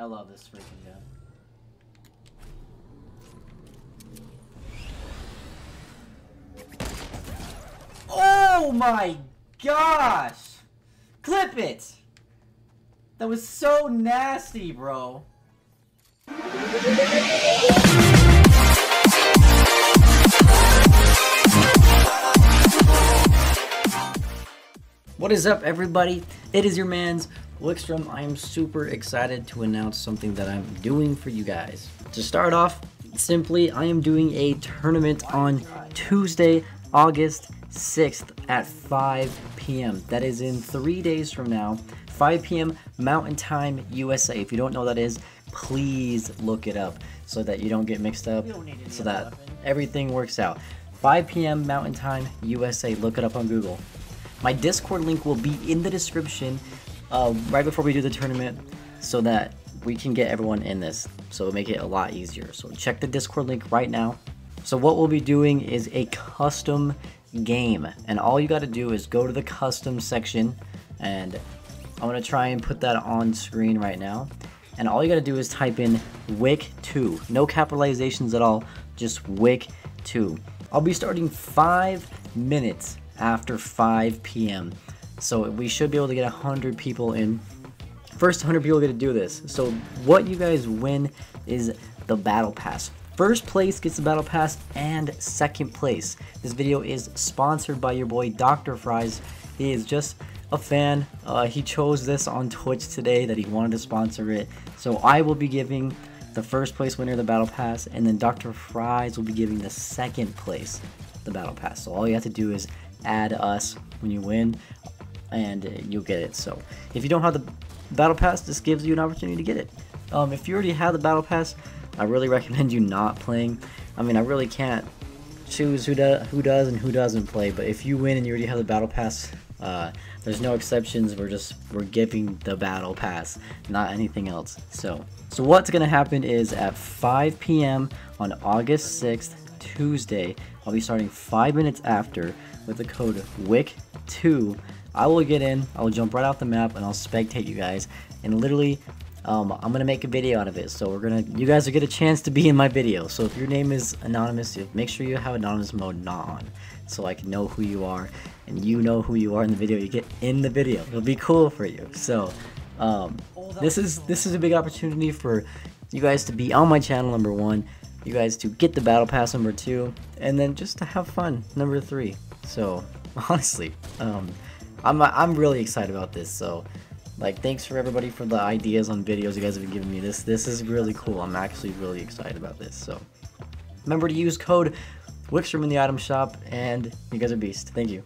I love this freaking gun. Oh my gosh! Clip it! That was so nasty, bro. What is up, everybody? It is your man's Wiikstrom. I am super excited to announce something that I'm doing for you guys. To start off, simply, I am doing a tournament on Tuesday, August 6th at 5 p.m. That is in three days from now, 5 p.m. Mountain Time USA. If you don't know what that is, please look it up so that you don't get mixed up, so that everything works out. 5 p.m. Mountain Time USA. Look it up on Google. My Discord link will be in the description uh, right before we do the tournament so that we can get everyone in this. So it'll make it a lot easier. So check the Discord link right now. So what we'll be doing is a custom game. And all you got to do is go to the custom section and I'm going to try and put that on screen right now. And all you got to do is type in wiik2. No capitalizations at all, just wiik2. I'll be starting five minutes after 5 p.m. So we should be able to get 100 people in. First 100 people get to do this. So what you guys win is the battle pass. First place gets the battle pass and second place. This video is sponsored by your boy Dr. Fries. He is just a fan. Uh, he chose this on Twitch today that he wanted to sponsor it. So I will be giving the first place winner the battle pass and then Dr. Fries will be giving the second place the battle pass. So all you have to do is add us when you win and you'll get it. So if you don't have the battle pass, this gives you an opportunity to get it. Um, if you already have the battle pass, I really recommend you not playing. I mean, I really can't choose who, do, who does and who doesn't play, but if you win and you already have the battle pass, uh, there's no exceptions. We're just we're giving the battle pass, not anything else. So so what's gonna happen is at 5 p.m. on August 6th, Tuesday, I'll be starting five minutes after with the code wiik2. I will get in, I will jump right off the map, and I'll spectate you guys. And literally, um, I'm gonna make a video out of it. So we're gonna, you guys will get a chance to be in my video. So if your name is anonymous, make sure you have anonymous mode not on, so I can know who you are, and you know who you are in the video. You get in the video. It'll be cool for you. So, um, this is this is a big opportunity for you guys to be on my channel. Number one, you guys to get the battle pass. Number two, and then just to have fun. Number three. So honestly, um, I'm I'm really excited about this. So like thanks for everybody for the ideas on videos you guys have been giving me. This this is really cool. I'm actually really excited about this. So remember to use code Wiikstrom in the item shop, and you guys are beast. Thank you.